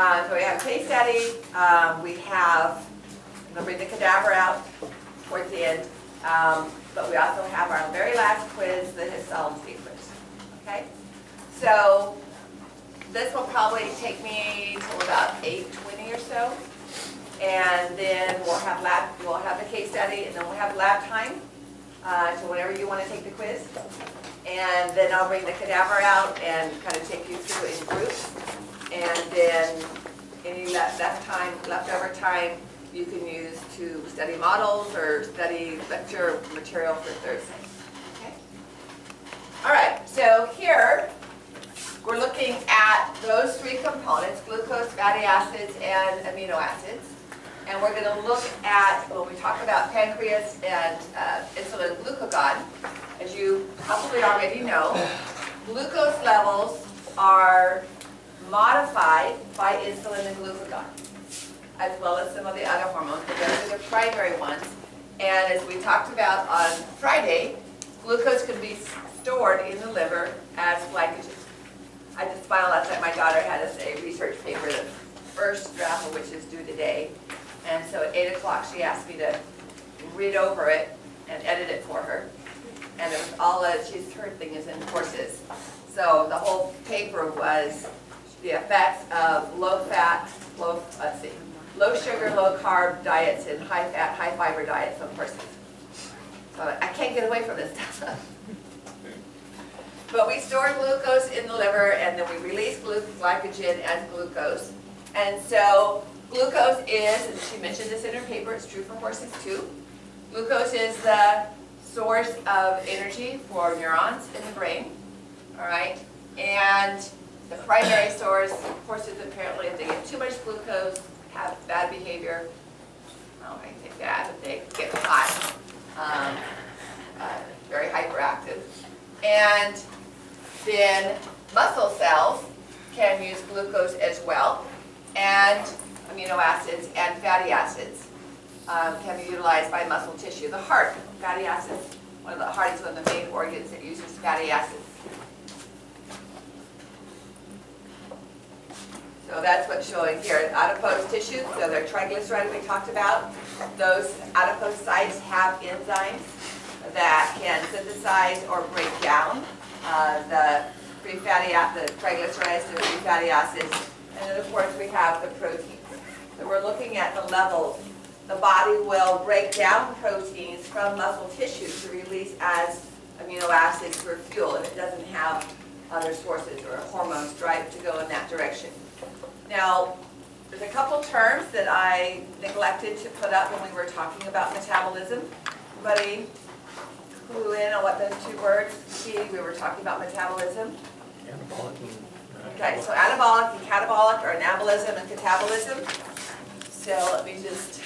Uh, so we have case study, um, we have, I'm gonna bring the cadaver out towards the end. Um, but we also have our very last quiz, the histology quiz, okay? So this will probably take me till about eight twenty or so. And then we'll have lab, we'll have the case study, and then we'll have lab time, uh, so whenever you wanna take the quiz. And then I'll bring the cadaver out and kind of take you through in groups. And then any left, left time, leftover time, you can use to study models or study lecture material for Thursday. Okay. All right, so here, we're looking at those three components, glucose, fatty acids, and amino acids. And we're gonna look at, when we talk about pancreas and uh, insulin glucagon, as you probably already know, glucose levels are modified by insulin and glucagon, as well as some of the other hormones, but those are the primary ones. And as we talked about on Friday, glucose can be stored in the liver as glycogen. I just smiled last night, my daughter had us a research paper, the first draft of which is due today. And so at eight o'clock, she asked me to read over it and edit it for her. And it was all, uh, she's, her thing is in courses. So the whole paper was the effects of low-fat, low, let's see, low sugar, low carb diets and high-fat, high-fiber diets on horses. So I can't get away from this stuff. But we store glucose in the liver and then we release glycogen as glucose. And so glucose is, and she mentioned this in her paper, it's true for horses too. Glucose is the source of energy for neurons in the brain, all right? And the primary source, horses apparently, if they get too much glucose, have bad behavior. I don't think bad, but they get hot, um, uh, very hyperactive. And then muscle cells can use glucose as well, and amino acids and fatty acids um, can be utilized by muscle tissue. The heart, fatty acids, one of the heart is one of the main organs that uses fatty acids. So that's what's showing here, adipose tissue, so they're triglycerides we talked about. Those adipocytes have enzymes that can synthesize or break down uh, the free fatty the triglycerides to free fatty acids. And then of course we have the proteins. So we're looking at the levels. The body will break down proteins from muscle tissue to release as amino acids for fuel, and it doesn't have other sources or hormones drive to go in that direction. Now, there's a couple terms that I neglected to put up when we were talking about metabolism. Anybody clue in on what those two words? We were talking about metabolism. Anabolic and. Okay, so anabolic and catabolic, or anabolism and catabolism. So let me just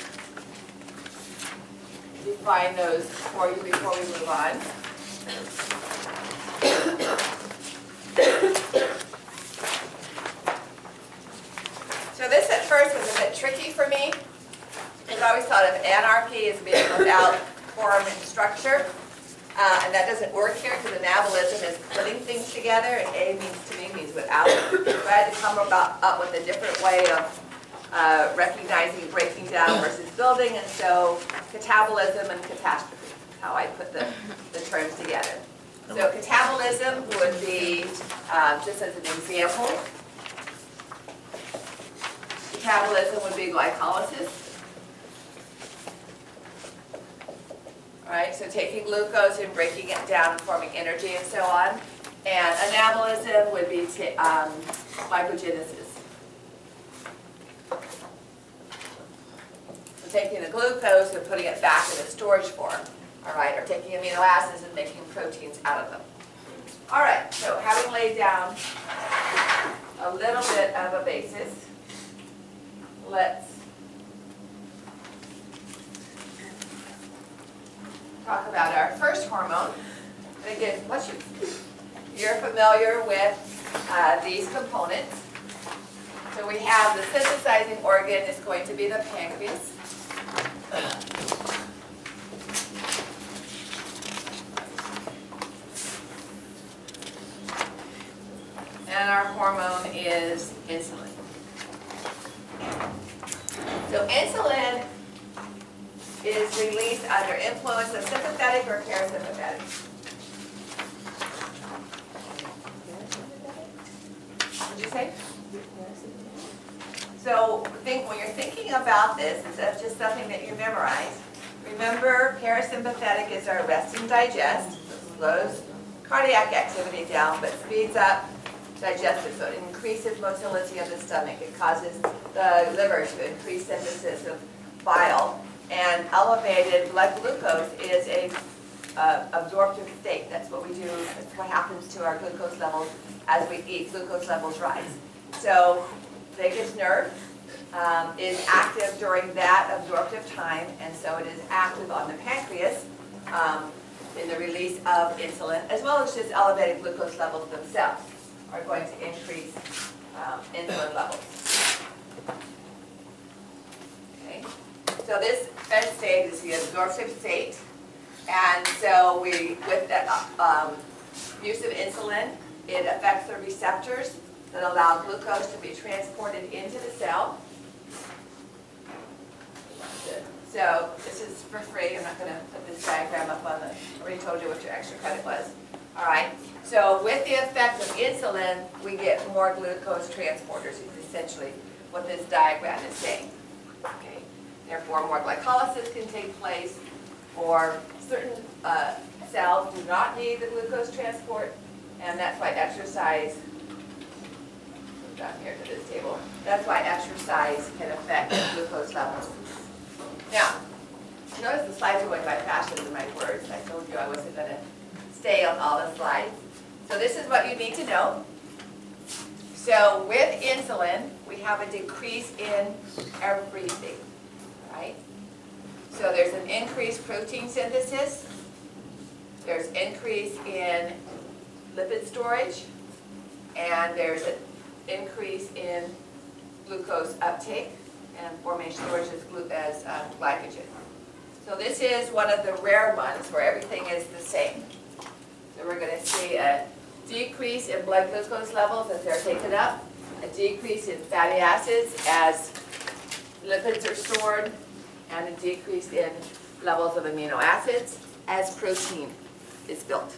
define those for you before we move on. So this at first was a bit tricky for me. I've always thought of anarchy as being without form and structure. Uh, and that doesn't work here because anabolism is putting things together, and A means to me means without. So I had to come about, up with a different way of uh, recognizing breaking down versus building, and so catabolism and catastrophe, how I put the, the terms together. So catabolism would be, uh, just as an example, catabolism would be glycolysis. All right, so taking glucose and breaking it down forming energy and so on. And anabolism would be um, glycogenesis. So taking the glucose and putting it back in a storage form, all right, or taking amino acids and making proteins out of them. All right, so having laid down a little bit of a basis, let's talk about our first hormone. And again, once you, you're familiar with uh, these components. So we have the synthesizing organ is going to be the pancreas. And our hormone is insulin. So insulin is released under influence of sympathetic or parasympathetic. What'd you say? So think, when you're thinking about this, of just something that you memorize, remember parasympathetic is our rest and digest, slows cardiac activity down, but speeds up digestive, so it increases motility of the stomach. It causes the liver to increase synthesis of bile. And elevated blood glucose is a uh, absorptive state. That's what we do, that's what happens to our glucose levels as we eat. Glucose levels rise. So vagus nerve um, is active during that absorptive time, and so it is active on the pancreas um, in the release of insulin, as well as just elevated glucose levels themselves are going to increase um, insulin levels. Okay, so this fed state is the absorptive state, and so we, with that um, use of insulin, it affects the receptors that allow glucose to be transported into the cell. So this is for free, I'm not gonna put this diagram up on the, I already told you what your extra credit was. All right, so with the effect of insulin, we get more glucose transporters, is essentially what this diagram is saying. Okay, therefore more glycolysis can take place, or certain uh, cells do not need the glucose transport, and that's why exercise down here to this table. That's why exercise can affect glucose levels. Now, notice the slides are going by faster than my words. I told you I wasn't going to stay on all the slides. So this is what you need to know. So with insulin, we have a decrease in everything, right? So there's an increased protein synthesis. There's increase in lipid storage. And there's an increase in glucose uptake and formation storage as, as um, glycogen. So this is one of the rare ones where everything is the same. So we're going to see a decrease in blood glucose levels as they're taken up, a decrease in fatty acids as lipids are stored, and a decrease in levels of amino acids as protein is built.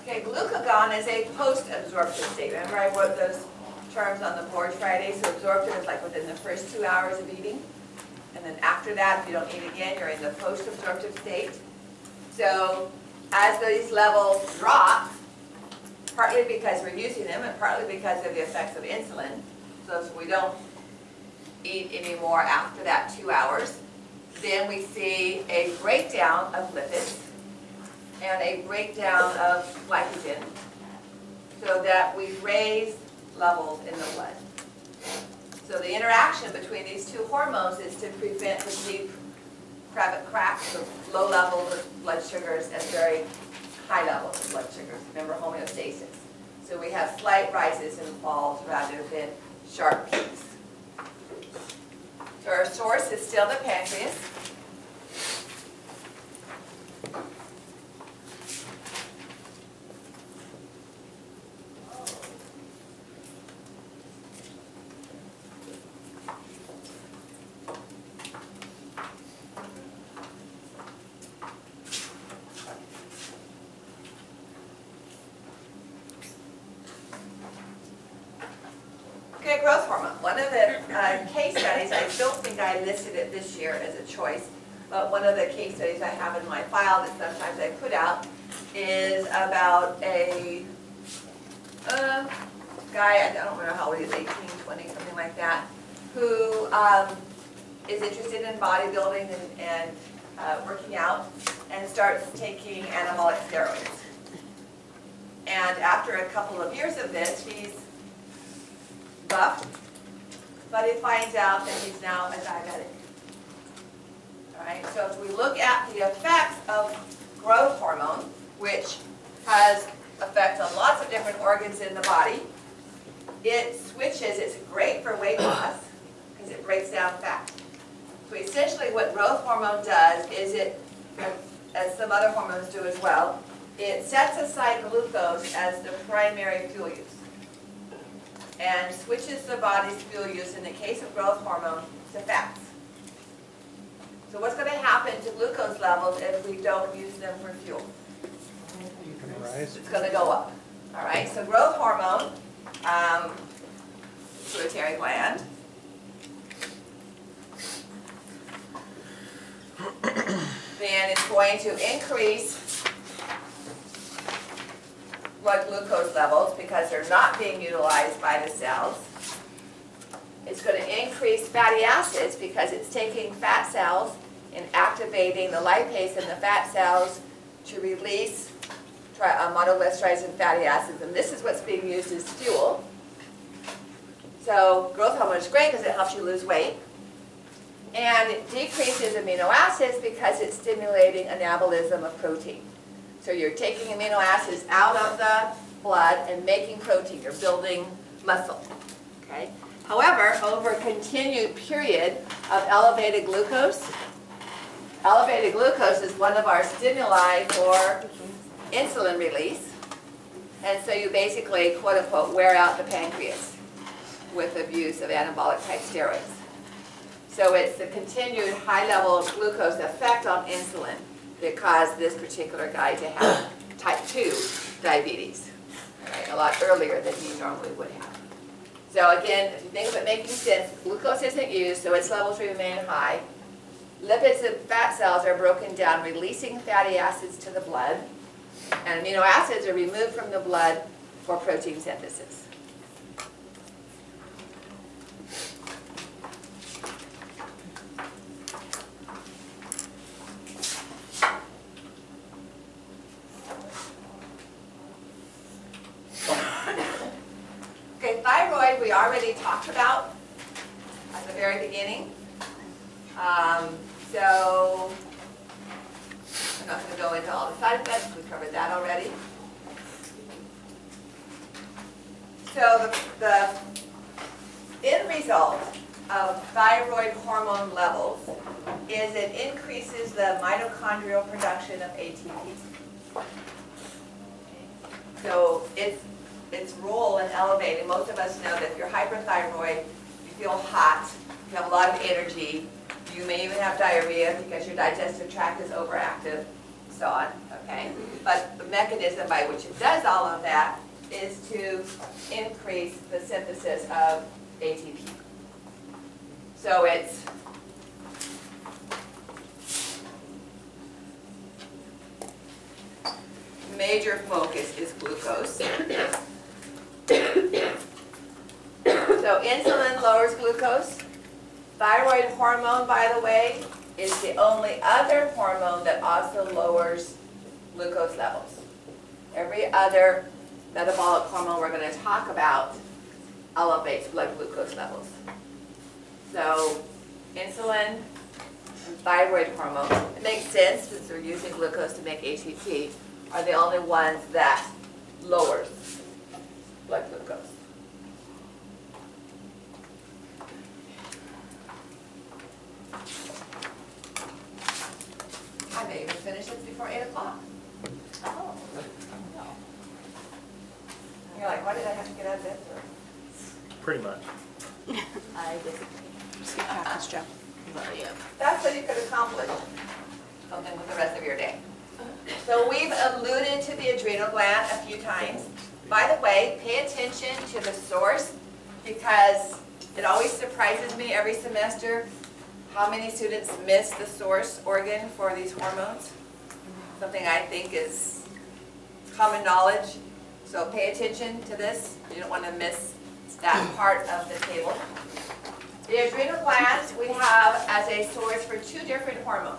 Okay, post-absorptive state. Remember I wrote those terms on the board Friday? So absorptive is like within the first two hours of eating. And then after that, if you don't eat again, you're in the post-absorptive state. So as these levels drop, partly because we're using them and partly because of the effects of insulin, so if we don't eat anymore after that two hours, then we see a breakdown of lipids and a breakdown of glycogen so that we raise levels in the blood. So the interaction between these two hormones is to prevent the deep cracks of low levels of blood sugars and very high levels of blood sugars. Remember homeostasis. So we have slight rises and falls rather than sharp peaks. So our source is still the pancreas. Okay, growth hormone. One of the uh, case studies, I don't think I listed it this year as a choice, but one of the case studies I have in my file that sometimes I put out is about a uh, guy, I don't remember how old he is, 18, 20, something like that, who um, is interested in bodybuilding and, and uh, working out and starts taking anabolic steroids. And after a couple of years of this, he's buffed, but he finds out that he's now a diabetic. All right, so if we look at the effects of growth hormone, which has effects on lots of different organs in the body, it switches, it's great for weight loss, because it breaks down fat. So essentially what growth hormone does is it, as some other hormones do as well, it sets aside glucose as the primary fuel use and switches the body's fuel use, in the case of growth hormone, to fats. So what's going to happen to glucose levels if we don't use them for fuel? It's going to go up. All right, so growth hormone, um, pituitary gland. Then it's going to increase blood glucose levels because they're not being utilized by the cells. It's going to increase fatty acids because it's taking fat cells and activating the lipase in the fat cells to release uh, monoglycerides and fatty acids. And this is what's being used as fuel. So growth hormone is great because it helps you lose weight. And it decreases amino acids because it's stimulating anabolism of protein. So you're taking amino acids out of the blood and making protein. You're building muscle. Okay? However, over a continued period of elevated glucose, elevated glucose is one of our stimuli for insulin release. And so you basically, quote unquote, wear out the pancreas with abuse of anabolic type steroids. So it's the continued high level of glucose effect on insulin that caused this particular guy to have type 2 diabetes, right, a lot earlier than he normally would have. So again, if you think of it making sense, glucose isn't used, so its levels remain high. Lipids and fat cells are broken down, releasing fatty acids to the blood, and amino acids are removed from the blood for protein synthesis. Okay, thyroid, we already talked about at the very beginning. Um, so, I'm not gonna go into all the side effects, we covered that already. So the, the end result of thyroid hormone levels is it increases the mitochondrial production of ATP. So it's its role in elevating, most of us know that if you're hyperthyroid, you feel hot, you have a lot of energy, you may even have diarrhea because your digestive tract is overactive, so on, okay? But the mechanism by which it does all of that is to increase the synthesis of ATP. So it's major focus is glucose. So insulin lowers glucose. Thyroid hormone, by the way, is the only other hormone that also lowers glucose levels. Every other metabolic hormone we're going to talk about elevates blood glucose levels. So insulin and thyroid hormone, it makes sense since we're using glucose to make ATP, are the only ones that lowers blood glucose. I may even finish this before eight o'clock. Oh. You're like, why did I have to get out of bed for? Pretty much. I disagree. Just get practice, Joe. That's what you could accomplish, something with the rest of your day. So we've alluded to the adrenal gland a few times. By the way, pay attention to the source because it always surprises me every semester how many students miss the source organ for these hormones. Something I think is common knowledge. So pay attention to this. You don't want to miss that part of the table. The adrenal glands we have as a source for two different hormones.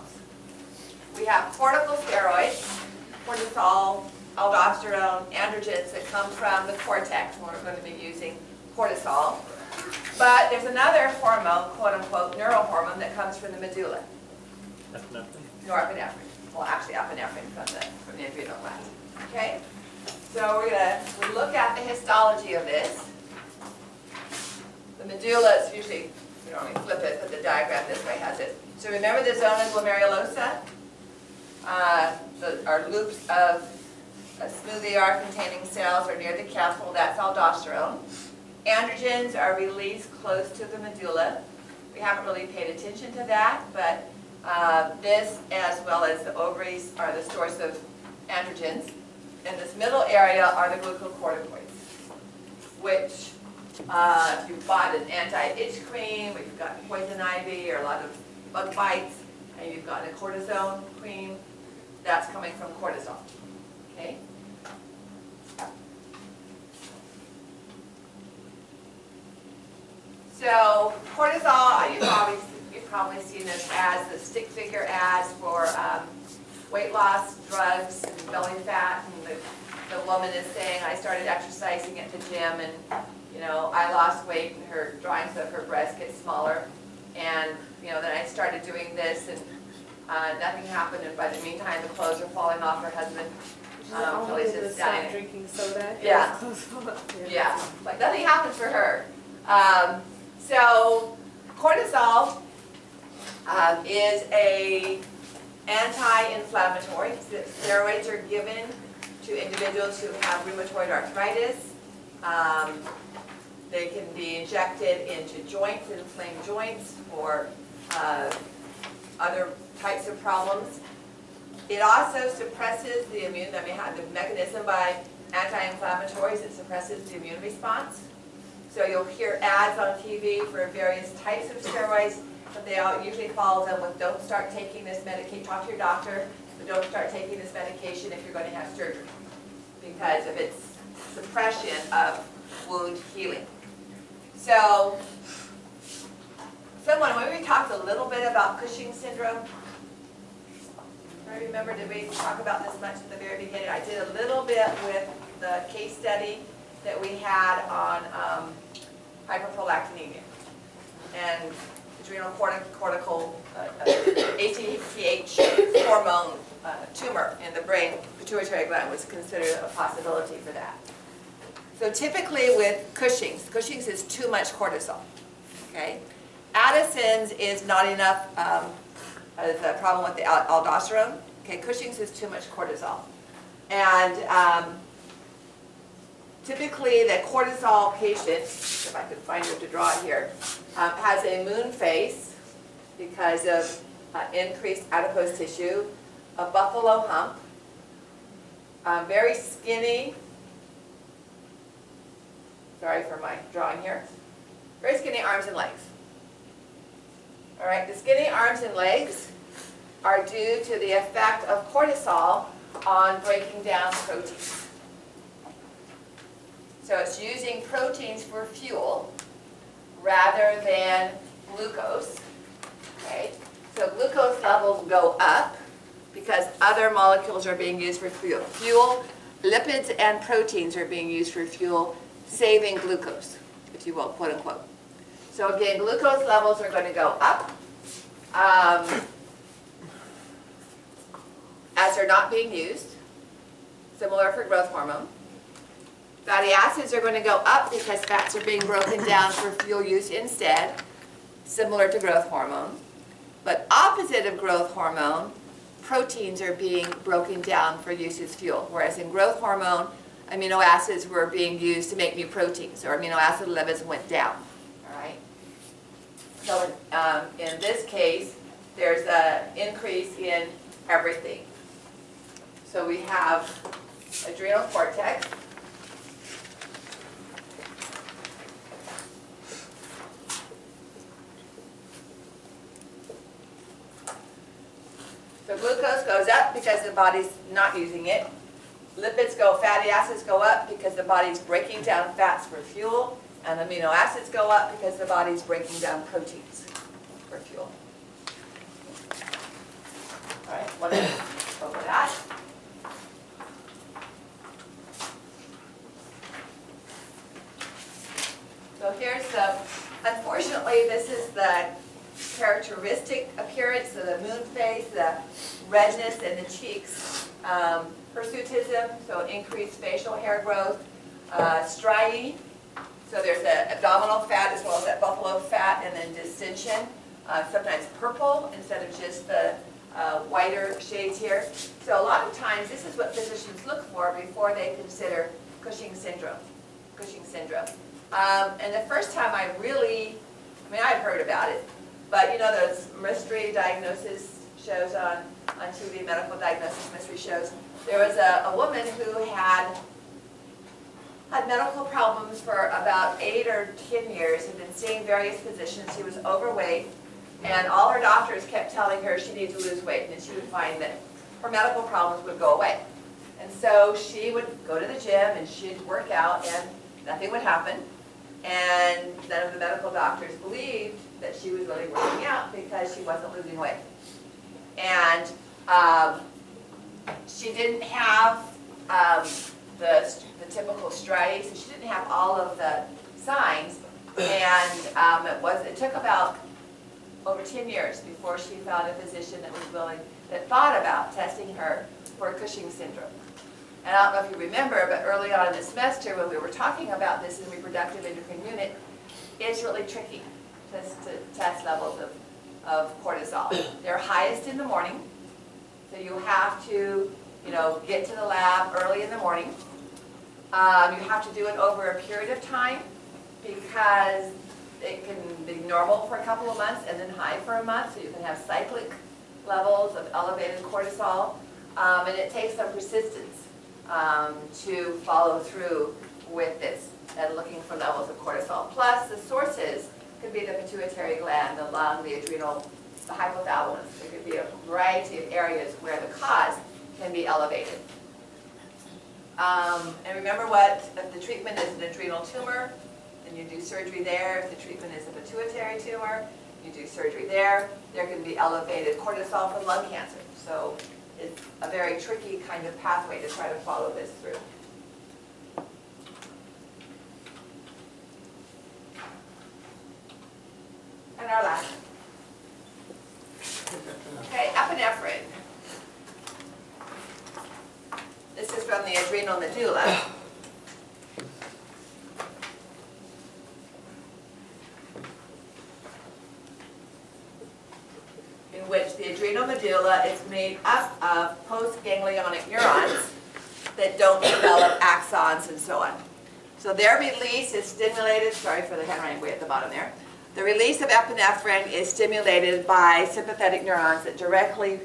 We have corticosteroids, cortisol, aldosterone, androgens that come from the cortex, when we're going to be using cortisol. But there's another hormone, quote unquote, neurohormone that comes from the medulla, Epinephrine. norepinephrine. Well, actually epinephrine from the, from the adrenal gland. Okay? So we're gonna, we look at the histology of this. The medulla is usually, you know, normally flip it, but the diagram this way has it. So remember the zona glomerulosa? Uh, the, our loops of smooth ER containing cells are near the capsule, that's aldosterone. Androgens are released close to the medulla. We haven't really paid attention to that, but uh, this, as well as the ovaries, are the source of androgens. In this middle area are the glucocorticoids, which uh, if you bought an anti-itch cream, if you've got poison ivy or a lot of bug bites, and you've got a cortisone cream, that's coming from cortisol, okay? So cortisol, you've probably, you've probably seen this as the stick figure ads for um, weight loss drugs and belly fat. And the, the woman is saying, I started exercising at the gym and, you know, I lost weight and her drawings of her breast get smaller. And, you know, then I started doing this and uh, nothing happened. And by the meantime, the clothes are falling off her husband. Um, Philly's just dying. drinking soda. Yeah. Yeah, like nothing happens for her. Um, so cortisol um, is a anti-inflammatory. Steroids are given to individuals who have rheumatoid arthritis. Um, they can be injected into joints, inflamed joints, or uh, other types of problems. It also suppresses the immune, I mean, the mechanism by anti-inflammatories, it suppresses the immune response. So you'll hear ads on TV for various types of steroids, but they all usually follow them with, don't start taking this medication, talk to your doctor, but don't start taking this medication if you're going to have surgery, because of its suppression of wound healing. So, someone, when we talked a little bit about Cushing syndrome, I remember, did we talk about this much at the very beginning? I did a little bit with the case study that we had on um, hyperprolactinemia and adrenal cortic- cortical, uh, uh, ACTH hormone uh, tumor in the brain, pituitary gland was considered a possibility for that. So typically with Cushing's, Cushing's is too much cortisol, okay? Addison's is not enough, um, as a problem with the al- aldosterone. Okay, Cushing's is too much cortisol. And um, typically the cortisol patient, if I could find it to draw it here, um, has a moon face because of uh, increased adipose tissue, a buffalo hump, um, very skinny, sorry for my drawing here, very skinny arms and legs. All right, the skinny arms and legs are due to the effect of cortisol on breaking down proteins. So it's using proteins for fuel rather than glucose, okay? So glucose levels go up because other molecules are being used for fuel. Fuel, lipids and proteins are being used for fuel, saving glucose, if you will, quote unquote. So again, glucose levels are going to go up um, as they're not being used, similar for growth hormone. Fatty acids are going to go up because fats are being broken down for fuel use instead, similar to growth hormone. But opposite of growth hormone, proteins are being broken down for use as fuel, whereas in growth hormone, amino acids were being used to make new proteins, or amino acid levels went down? So um, in this case, there's an increase in everything. So we have adrenal cortex, So glucose goes up because the body's not using it. Lipids go, fatty acids go up because the body's breaking down fats for fuel. And amino acids go up because the body's breaking down proteins for fuel. All right, over that? So here's the, unfortunately, this is the characteristic appearance of the moon face, the redness in the cheeks, um, hirsutism, so increased facial hair growth, uh, striae, So there's a abdominal fat as well as that buffalo fat and then distension, uh, sometimes purple instead of just the uh, whiter shades here. So a lot of times, this is what physicians look for before they consider Cushing syndrome. Cushing syndrome. Um, and the first time I really, I mean, I'd heard about it, but you know those mystery diagnosis shows on, on TV, medical diagnosis mystery shows? There was a, a woman who had had medical problems for about eight or 10 years, had been seeing various physicians. She was overweight, and all her doctors kept telling her she needed to lose weight, and she would find that her medical problems would go away. And so she would go to the gym, and she'd work out, and nothing would happen. And none of the medical doctors believed that she was really working out because she wasn't losing weight. And um, she didn't have um, the typical striatum, so she didn't have all of the signs. And um, it was, it took about over 10 years before she found a physician that was willing, that thought about testing her for Cushing syndrome. And I don't know if you remember, but early on in the semester when we were talking about this in the reproductive endocrine unit, it's really tricky to, to test levels of, of cortisol. They're highest in the morning, so you have to, you know, get to the lab early in the morning. Um, you have to do it over a period of time because it can be normal for a couple of months and then high for a month, so you can have cyclic levels of elevated cortisol. Um, and it takes some persistence um, to follow through with this and looking for levels of cortisol. Plus, the sources could be the pituitary gland, the lung, the adrenal, the hypothalamus. There could be a variety of areas where the cause can be elevated. Um, and remember what, if the treatment is an adrenal tumor, then you do surgery there. If the treatment is a pituitary tumor, you do surgery there. There can be elevated cortisol from lung cancer. So it's a very tricky kind of pathway to try to follow this through. And our last. Okay, epinephrine. This is from the adrenal medulla. in which the adrenal medulla is made up of postganglionic neurons that don't develop axons and so on. So their release is stimulated, sorry for the handwriting way at the bottom there. The release of epinephrine is stimulated by sympathetic neurons that directly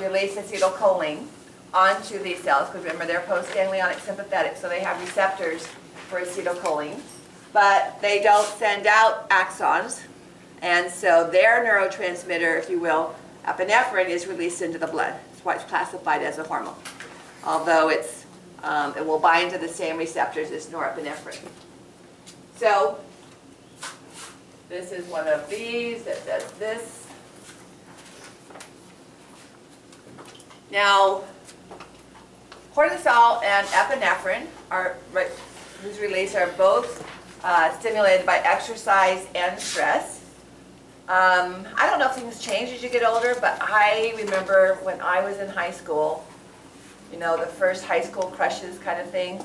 release acetylcholine onto these cells, because remember they're postganglionic sympathetic, so they have receptors for acetylcholine, but they don't send out axons, and so their neurotransmitter, if you will, epinephrine, is released into the blood. That's why it's classified as a hormone, although it's, um, it will bind to the same receptors as norepinephrine. So this is one of these that does this. Now, cortisol and epinephrine are, whose release are both uh, stimulated by exercise and stress. Um, I don't know if things change as you get older, but I remember when I was in high school, you know, the first high school crushes kind of thing,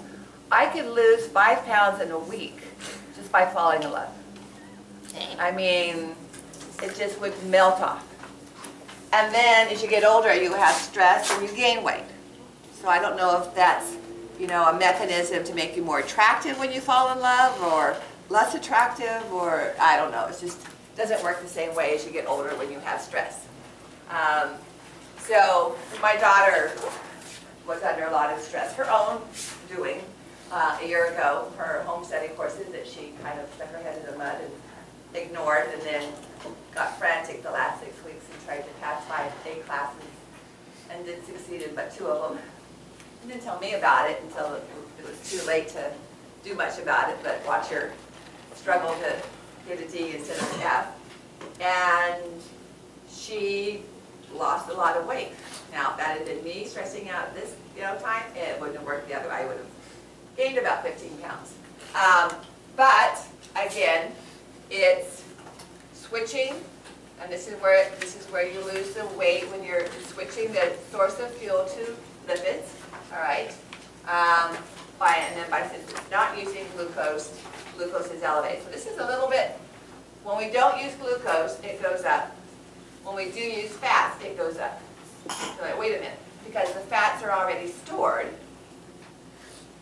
I could lose five pounds in a week just by falling in love. I mean, it just would melt off. And then as you get older, you have stress and you gain weight. So I don't know if that's, you know, a mechanism to make you more attractive when you fall in love or less attractive or I don't know. It just doesn't work the same way as you get older when you have stress. Um, so my daughter was under a lot of stress, her own doing, uh, a year ago, her homesteading courses that she kind of stuck her head in the mud and ignored and then got frantic the last six weeks and tried to pass five A classes and did succeed in but two of them. And didn't tell me about it until it was too late to do much about it, but watch her struggle to get a D instead of an F. And she lost a lot of weight. Now, if that had been me stressing out this you know, time, it wouldn't have worked the other way. I would have gained about 15 pounds. Um, but, again, it's switching, and this is where this is where you lose the weight when you're switching the source of fuel to lipids, all right? Um, by, and then by, not using glucose, glucose is elevated. So this is a little bit, when we don't use glucose, it goes up. When we do use fats, it goes up. So wait, a minute, because the fats are already stored,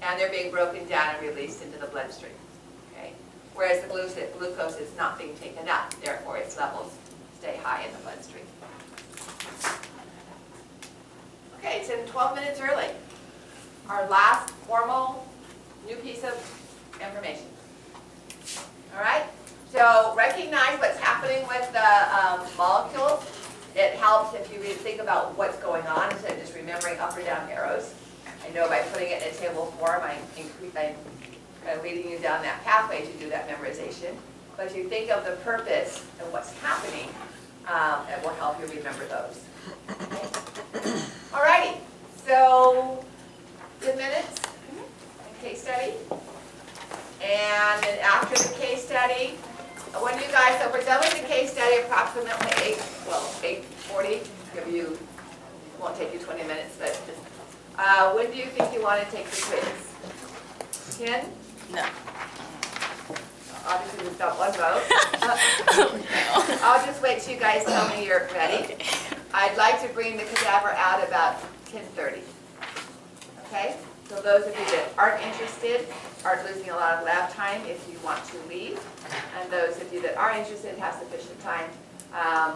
and they're being broken down and released into the bloodstream, okay? Whereas the glucose is not being taken up, therefore its levels stay high in the bloodstream. Okay, it's in 12 minutes early. Our last formal new piece of information. All right? So recognize what's happening with the um, molecules. It helps if you think about what's going on instead of just remembering up or down arrows. I know by putting it in a table form, I'm I'm kind of leading you down that pathway to do that memorization. But if you think of the purpose and what's happening, um, it will help you remember those. Okay? All righty, so, ten minutes, and case study. And then after the case study, when you guys, so we're done with the case study approximately eight, well, eight forty, give you, won't take you twenty minutes, but, uh, when do you think you want to take the quiz? Ten? No. Obviously, we've got one vote. I'll just wait till you guys tell me you're ready. I'd like to bring the cadaver out about ten thirty. Okay? So those of you that aren't interested, aren't losing a lot of lab time if you want to leave. And those of you that are interested have sufficient time. Um,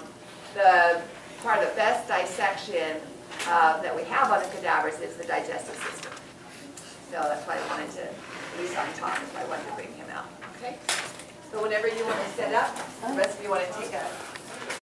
The, part of the best dissection uh, that we have on the cadavers is the digestive system. So that's why I wanted to, least on top, why I wanted to bring him out, okay? So whenever you want to set up, the rest of you want to take a